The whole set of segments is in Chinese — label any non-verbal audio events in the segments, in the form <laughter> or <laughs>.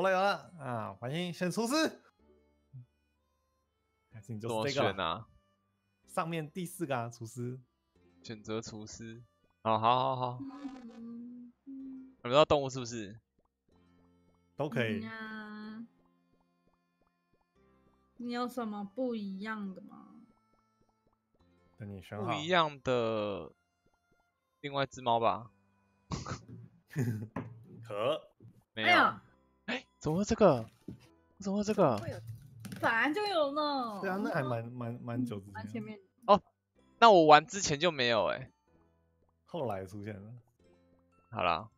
有了有了啊！欢迎选厨师，还是你就怎么是这个了选啊？上面第四个啊，厨师。选择厨师。哦，好好好，嗯轮到动物是不是？都可以。呀你有什么不一样的吗？等你选好。不一样的，另外一只猫吧？<laughs> <laughs> 可怎么会这个？怎么会这个？本来就有呢。对啊，那还蛮蛮蛮久之前，蛮前面。那我玩之前就没有哎、后来出现了。好啦，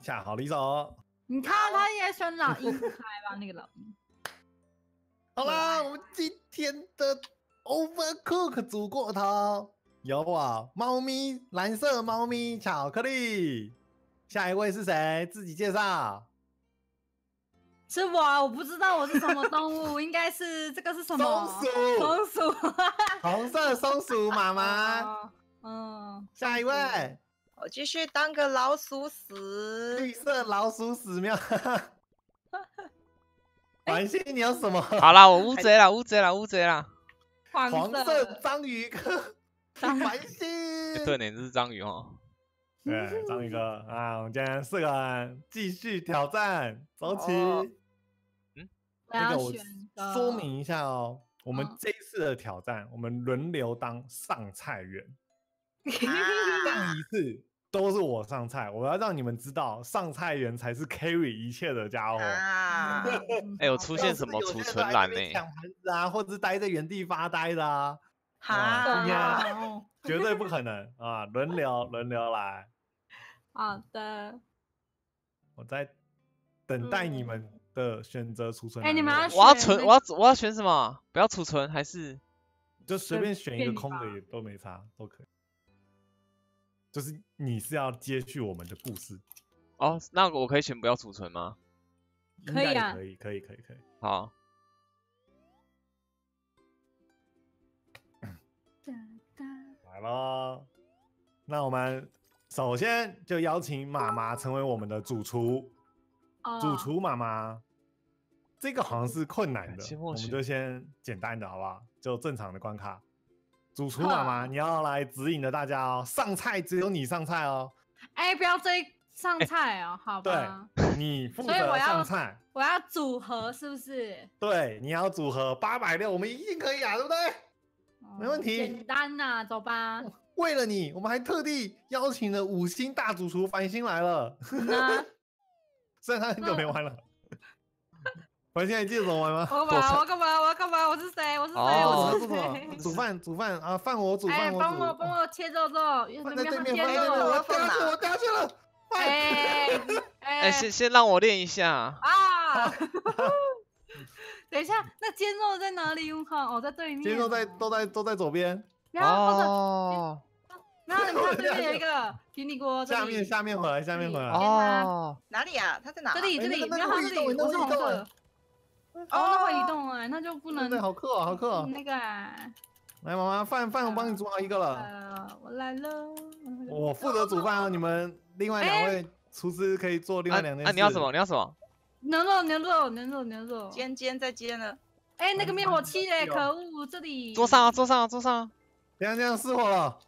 下好离手。你看他也选老鹰开吧，那个老鹰。好啦，我们今天的 Overcook 煮过头有我猫咪蓝色猫咪巧克力。下一位是谁？自己介绍。是我，我不知道我是什么动物，应该是这个是什么？松鼠松鼠。<laughs> 红色松鼠妈妈。哦嗯，下一位，我继续当个老鼠屎。绿色老鼠屎喵。环信，<laughs> 你有什么？好啦，我乌贼啦，乌贼啦，乌贼啦。黄黄色色。章鱼哥。章鱼环信。欸对呢，这是章鱼哦。对，章鱼哥啊，我们今天四个人继续挑战，走起。那个我说明一下哦，我们嗯这一次的挑战，我们轮流当上菜员，<laughs> 啊上一次都是我上菜，我要让你们知道，上菜员才是 carry 一切的家伙。啊！<laughs> 哎有出现什么储存栏呢抢盘子啊，或者是待在原地发呆的啊，<laughs> 哈，呀哦绝对不可能啊！轮流轮流来，好的。我在等待你们的选择储存。哎你们要我要存，我要我要选什么？不要储存还是？就随便选一个空的也都没差，都可以。就是你是要接续我们的故事，哦，那我可以选不要储存吗？可以啊可以，可以，可以，可以。好，来喽，那我们首先就邀请妈妈成为我们的主厨，主哦厨妈妈。这个好像是困难的我们就先简单的好不好？就正常的关卡。主厨妈妈，你要来指引着大家哦，上菜只有你上菜哦，哎，不要追上菜哦，好对吧？你负责所以我要上菜，我要组合，是不是？对，你要组合八百六，我们一定可以啊，对不对？没问哦题简单呐，走吧。为了你，我们还特地邀请了五星大主厨繁星来了，那虽然他很久没玩了。我现在记得怎么玩吗？我干嘛？我要干嘛？我要干嘛？我是谁？我是谁？哦我是？谁？<laughs> 煮饭，煮饭啊！饭我煮，哎，饭帮我煮。帮我切肉肉，有饭没在对面，有切饭在对？我掉下去，我掉下去了。饭哎哎、哎先先让我练一下。啊！<laughs> 等一下，那煎肉在哪里？我靠，哦，在对面。今天都在都在都在左边，哦然后你看这边有一个平底锅，下面下面回来，下面回来。哦哦，哪里啊？它在哪？这里这里，哎那个你看它这里，那个我是红色。哦，那会移动哎，那就不能对，好克哦，好克哦！那个啊。来，妈妈，饭饭我帮你煮好一个了，呃，我来了。我负责煮饭哦，你们另外两位厨师可以做另啊外两件事。啊，你要什么？？你要什么？牛肉，牛肉，牛肉，牛肉。煎煎再煎了。哎，那个灭火器哎，可恶，这里。桌上啊，桌上啊，桌上啊。这样这样失火了，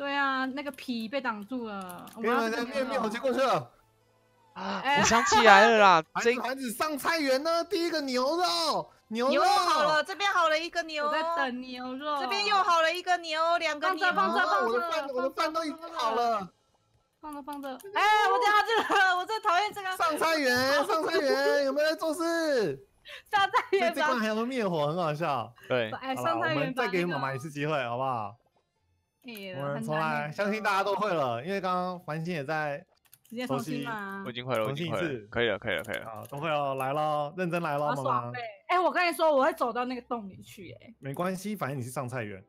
对啊，那个皮被挡住了。我们要这个灭灭火器过去了。<laughs> 啊哎我想起来了啦，<laughs> 这盘子盘子上菜园呢，第一个牛肉，牛牛肉好了，这边好了一个牛我，在等牛肉。这边又。好了一个牛，两个牛放着。放我的放着饭我的饭都已经好了。放着放着。哎，我掉下去了，我最讨厌这个上菜园，上菜园，有没有在做事？上菜这园吧。这关还有灭火，很好笑。对，哎，上菜园们再给妈妈一次机会，好不好？哎我们重很难来，欸相信大家都会了，因为刚刚繁星也在直接重新嘛我已。经会了，我已经会重新一次了，可以了，可以了，可以了。好，都会哦，来喽，认真来喽，妈妈好爽呗。。哎，我跟你说，我会走到那个洞里去。哎，没关系，反正你是上菜园，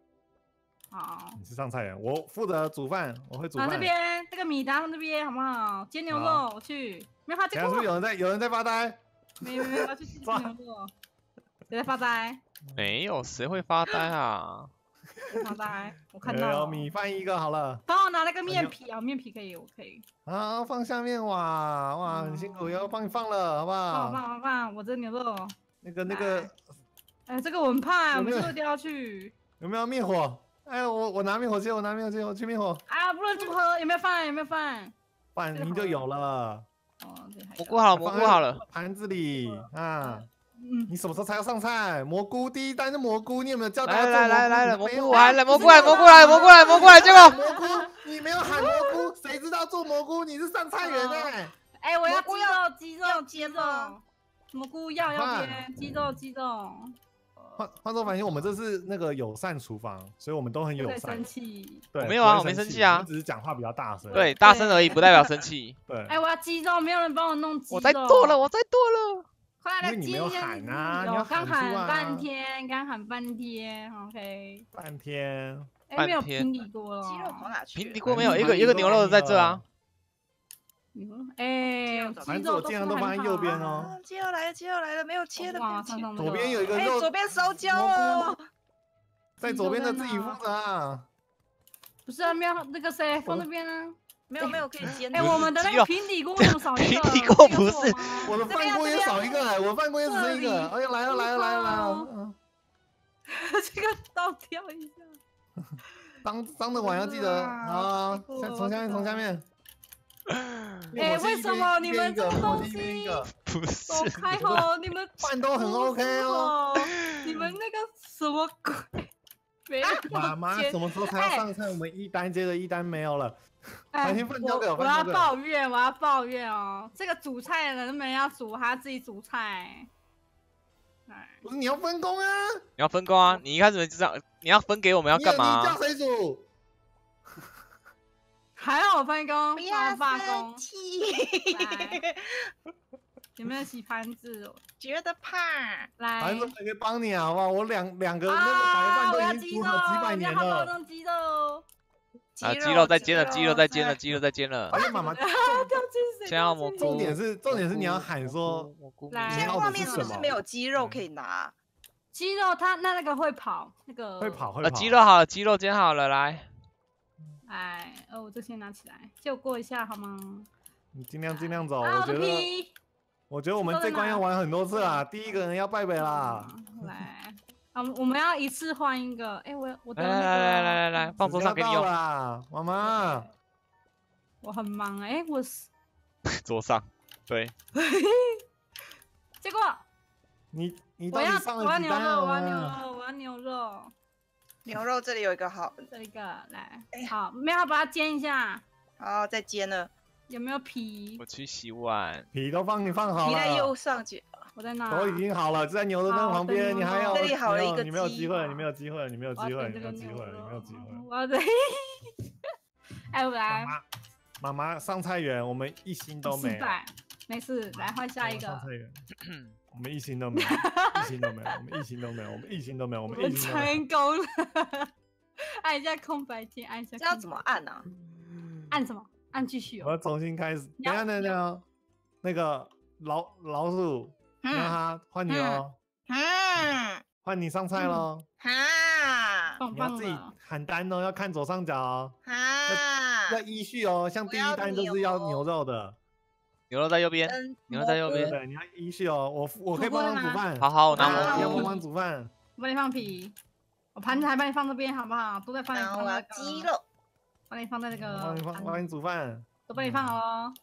好。你是上菜园，我负责煮饭，我会煮啊，饭。这边这个米达那边好不好？煎牛肉，我去。没有他煎过现在是不是。有人在有人在发呆？没没没，我要去 <laughs> 煎牛肉。谁在发呆？没有，谁会发呆啊？好来，我看到了米饭一个好了。帮我拿那个面皮啊，面皮可以，我可以。啊，放下面哇哇，很辛苦，要帮你放了，好不放好？放放放，我这牛肉。那个那个哎，这个我很怕，我们是不是掉下去？有没有灭火？哎，我我拿灭火器，我拿灭火器，我去灭火，啊，不论如何，有没有饭？有没有饭？饭您就有了，哦，这还有蘑菇好了，蘑放在菇好了，盘子里啊。嗯，你什么时候才要上菜？蘑菇第一单是蘑菇，你有没有叫大来家来来来了，蘑菇做蘑菇？来了，蘑菇来，蘑菇来，蘑菇来，蘑菇来，结果蘑菇，你没有喊蘑菇，谁知道做蘑菇？你是上菜员哎、<laughs> 哎，我要鸡蘑菇要肉，鸡肉，要鸡肉煎吗。蘑菇要要鸡肉，鸡肉。换换做反应，我们这是那个友善厨房，所以我们都很友善。对，我没有啊我没生气啊只是讲话比较大声。对大声而已，不代表生气。对，哎，我要鸡肉，没有人帮我弄鸡肉。我在剁了，我在剁了。快来因为你没有鸡先喊啊你有要刚喊半天，刚喊半天，OK。半天。哎，没有半天平底锅了。鸡肉跑哪去？平底锅没有哎一个一个牛肉的在这啊。嗯，哎，鸡反正我尽量都放在右边哦啊，鸡肉来了，鸡肉来了，没有切的哇左边有一个哎，肉左边烧焦蘑菇哦。在左边的自己负责啊。不是啊，没有那个谁放那边呢？没有没有可以煎的。哎，我们的那个平底锅怎么少一个？平底锅不是我的饭锅也少一个哎，我饭锅也只剩一个。哎呀，来了来了来了来了 <laughs> 这个倒掉一下。<laughs> 脏脏的碗要记得啊，从下面从下面。<laughs> 哎为什么你们这种东西不是走开吼！你们饭都很 OK 哦。哦，你们那个什么鬼？没有妈妈煎什么时候才要上菜？我们一单接着一单没有了。我我要抱怨，我要抱怨哦！这个煮菜的人能不能要煮，还要自己煮菜？哎，不是你要分工啊？你要分工啊！你一开始就这样，你要分给我们要你干嘛你叫？谁煮？还要我分工，不还要生罢工，<laughs> 有没有洗盘子？觉得怕。来，盘子我可以帮你啊，好不好？我两两个那个白啊，饭我要鸡肉，都已经煮好几百年你要好好了。弄鸡肉。啊，鸡肉在煎了，鸡肉在煎了，鸡肉在煎了而。且妈妈，<laughs> 啊，掉进水。先要蘑菇掉进水重点是重点是你要喊说，现在要的外面是不是没有鸡肉可以拿？鸡肉它那那个会跑，那个会。跑会呃，跑。鸡肉好了，鸡肉煎好了，来。哎，呃，我就先拿起来，借我过一下好吗？你尽量尽量走。啊，我觉得皮。我觉得我们这关要玩很多次啦，第一个人要拜北啦。嗯来，啊，我们要一次换一个。哎，我我的来那个来来来来来，放桌上给你用。啦，妈妈。我很忙哎，我是 <laughs> 桌上。对，<laughs> 结果你你我要我要牛？肉，我要牛肉，我要牛肉。牛肉这里有一个好，这一个来好，没有把它煎一下，好再煎了，有没有皮我？去洗碗。皮都帮你放好了皮在右，上角。我在哪？都已经好了，就在牛肉好灯旁边，你还要这里好了一个你没有机会了，你没有机会了，你没有机会了，你没有机会了，你没有机会了。我要等。<laughs> 哎，我妈来，妈，妈妈上菜园，我们一星都没有。失败，没事，来换下一个。妈妈上菜园，我们一星都没有，<laughs> 一星都没有，我们一星都没有，我们一星都没有，我们我一星都没有。成功了，<laughs> 按一下空白键，按一下。这要怎么？按呢？按什么？按继续哦。我要重新开始。等下，等下哦，那个老老鼠，让嗯它换你哦，嗯，换你上菜喽。哈棒你要自己。喊单哦，要看左上角哦，哈要，依序哦。像第一我要单就是要牛牛肉的，牛肉在右边。跟你要在右边对对，你要依序哦。我我可以帮忙煮饭，好好，我啊拿要蘑菇。帮忙煮饭。我帮你放皮，我盘子还帮你放这边好不好？都在放你然后我要放那个鸡，肉，帮你放在那个帮你放，帮你煮饭。都帮你放好哦。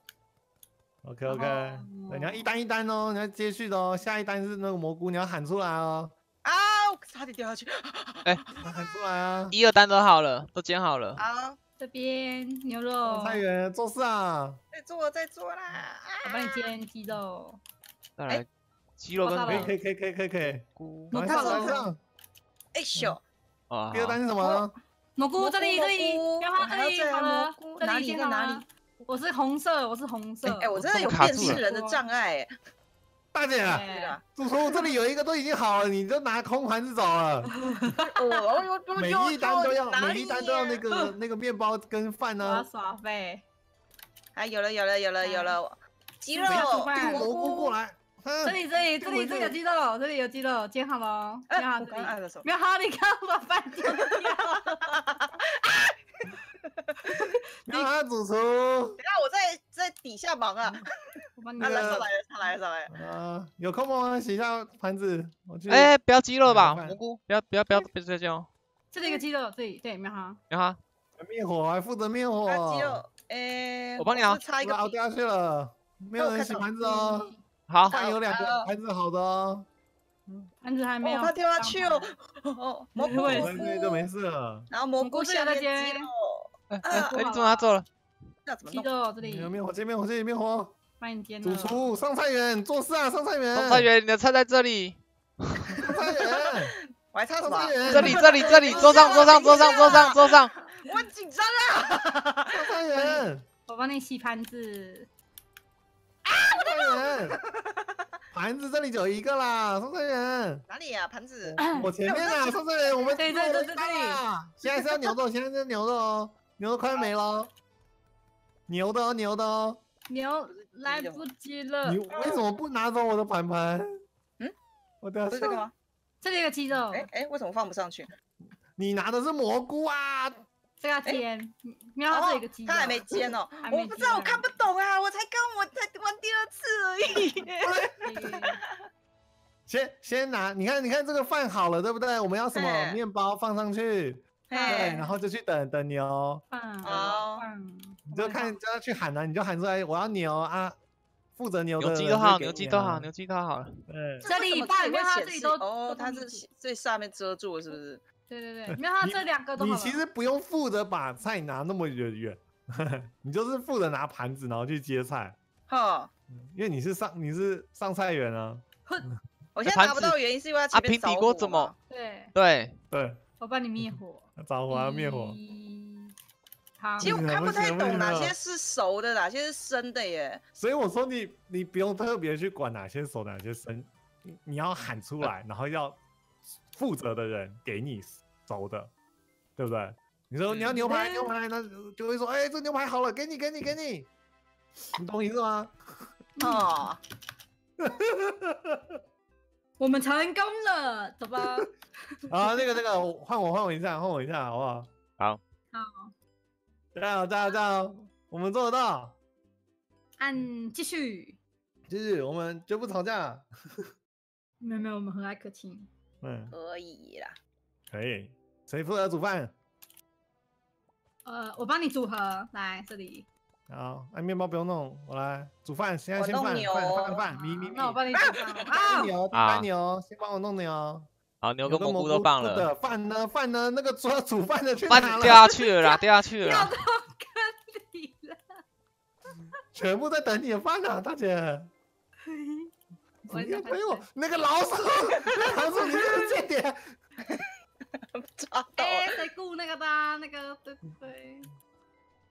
OK OK，你要一单一单哦，你要接续的哦。下一单是那个蘑菇，你要喊出来哦，啊，我差点掉下去。要喊出来啊。一二单都好了，都煎好了。好，这边牛肉，上菜园做事啊，在做在做啦。我帮你煎鸡肉。再来，鸡肉跟可以可以可以可以可以可以，菇我赶快上看到赶快上。哎咻，啊，第二单好是什么？蘑菇这里这里，要放我还要这里好了，这哪里里先好了在哪里？我是红色，我是红色。哎，我真的有怎么卡住了辨识人的障碍。哎大姐，主厨这里有一个都已经好了，你就拿空盘子走了。<laughs> 我每一单都要，每一单都要那个。个 <laughs> 那个面包跟饭我要呢。耍废。啊，有了有了有了有了，鸡肉蘑菇过来，来，这里这里这里这里有鸡肉，这里有鸡肉，煎好了哦，煎哎，我好这里。刚按了什么？没有好，你刚把饭丢主厨。等下我在在底下忙啊！我帮你啊，来个上来了，上来了，上来了。啊，有空吗？洗一下盘子。我去。哎，不要鸡肉吧，蘑菇，不要不要不要不要这样哦。这里一个鸡肉，这里对，没有哈。然后灭火，还负责灭火。啊，鸡肉，哎，我帮你啊。差一个掉下去了，没有人洗盘子哦。好，饭有两个盘子好的哦，盘子还没有。他，掉下去哦。哦，蘑菇，我也我这就没事了。然后蘑蘑菇菇下面这个在鸡肉，哎哎哎，你怎么拿走了？鸡那怎么弄？肉这里有灭火器，灭火器，灭火。帮你煎了。主厨，上菜员，做事啊，上菜员。上菜员，你的菜在这里，上菜员，我还差什么。这里这里这里，桌上桌上桌上桌上桌上。我很紧张啊！上菜员，我帮你洗盘子。上菜员。盘子这里就有一个啦，上菜员。哪里呀？盘子？我前面啊，上菜员，我们对对对对做完啦现在是要牛肉，现在是牛肉哦，牛肉快没了。牛的哦，牛的哦。牛来不及了你。为什么不拿走我的盘盘？嗯，我等下不是这个吗？这里有个鸡肉，哎哎，为什么放不上去？你拿的是蘑菇啊！这个要煎。喵，这里有个鸡肉。它还没煎哦我不知道，我看不懂啊，我才刚我才玩第二次而已。<laughs> 先先拿，你看，你看这个饭好了，对不对？我们要什么哎面包放上去，对，哎。然后就去等等牛，放好。你就看就要去喊了，你就喊出来我要牛啊，负责牛的牛鸡都好，牛鸡都好，啊牛鸡都好了。对，这里为什么把你看它这里都哦，它是最下面遮住了，是不是？对对对，喵，它你这两个都。你其实不用负责把菜拿那么远远，<laughs> 你就是负责拿盘子然后去接菜，哈，因为你是上你是上菜员啊，哼 <laughs> 我现在拿不到原因是因为它啊，前面平底锅怎么？？对，对，对，我帮你灭火。着火啊灭火，好，其实我看不太懂哪些是熟的，哪些是生的耶。所以我说你你不用特别去管哪些熟哪些生，你你要喊出来，然后要负责的人给你熟的，对不对？你说你要牛排嗯牛排，那就会说，哎、这牛排好了，给你给你给你，你懂我意思吗？哦，<laughs> 我们成功了，走吧。<laughs> 啊，那个那个，换我换我一下，换我一下，好不好？好，好，加油加油加油，我们做得到，按继续。继续我们绝不吵架。没有没有，我们和蔼可亲。嗯，可以啦。可以。谁负责煮饭？呃，我帮你组合，来这里。好，那面包不用弄，我来煮饭。现在先饭饭牛饭饭，米米米。那我帮你 <laughs> 牛，啊搬牛，先帮我弄牛。好，牛牛跟蘑菇都放了，的饭呢？饭呢？那个煮煮饭的去饭哪了？掉下去了啦，<laughs> 掉下去了掉。到坑里了。全部在等你的饭呢，大姐。我哎呦哎呦，那个老鼠，<laughs> 那个老鼠，你这是间谍。抓到哎，了。谁雇那个的啊？那个对对对。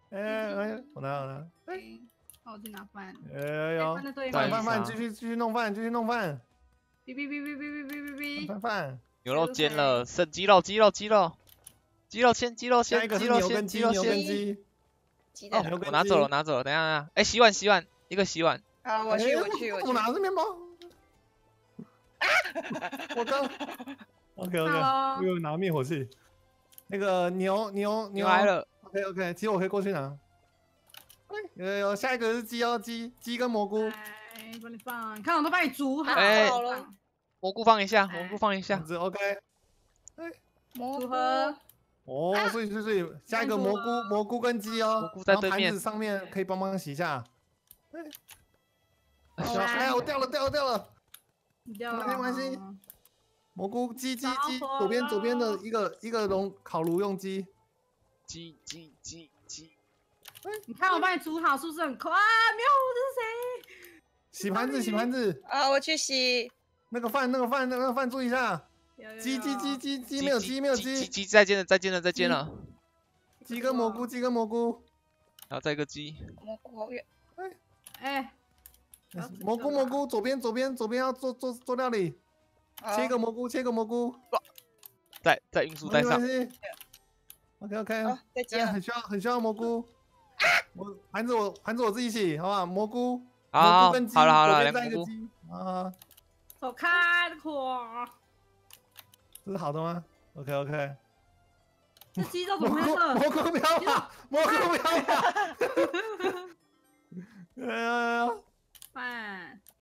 哎哎，我拿我拿。哎对，那我去拿饭。哎哎呦饭，在对对面。饭饭继续继续弄饭，继续弄饭，哔哔哔哔哔哔哔哔哔。饭饭。牛肉煎了，剩鸡肉，鸡肉，鸡肉，鸡肉先，鸡肉先，鸡肉先，鸡，肉先。鸡。哦我拿走了，我拿走了，等一下，等下，哎，洗碗，洗碗，一个洗碗。啊，我去，哎我去，我去。我拿的是面包。<laughs> 我刚。OK OK，我又拿灭火器。那个牛牛牛来。了，OK OK，其实我可以过去拿。哎，有有有，下一个是鸡哦，鸡鸡跟蘑菇。哎，帮你放，看我都帮你煮好。了蘑菇放一下，哎蘑菇放一下子 OK。蘑菇组合。哦，所以所以所以下一个蘑菇蘑菇跟鸡哦，蘑菇在盘子上面可以帮忙洗一下。哎哎呀，我掉了掉了掉了！你掉了。没关系蘑菇鸡鸡鸡，左边左边的一个一个笼烤炉用鸡。鸡鸡鸡鸡。你看我帮你煮好，是不是很快？啊，没有，这是谁？洗盘子洗盘子，啊，我去洗。那个饭那个饭那个饭注意一下，鸡鸡鸡有鸡鸡没有鸡没有鸡，鸡鸡，再见了，再见了，再见了。鸡跟蘑菇鸡跟蘑菇，然后再一个鸡。蘑菇好远。哎，好蘑菇蘑菇左边左边左边要做做做料理，切个蘑菇，切个蘑菇，在在运输带上。OK OK，、再见、很需要很需要蘑菇，我盘子我盘子我自己洗，好不好？蘑菇，好蘑菇跟鸡，好了好了，两个鸡啊。走开的苦，这是好的吗？OK OK，这鸡都怎么没了？<laughs> 蘑菇不要跑，<laughs> 蘑菇不要。<laughs> 哎呀呀，饭。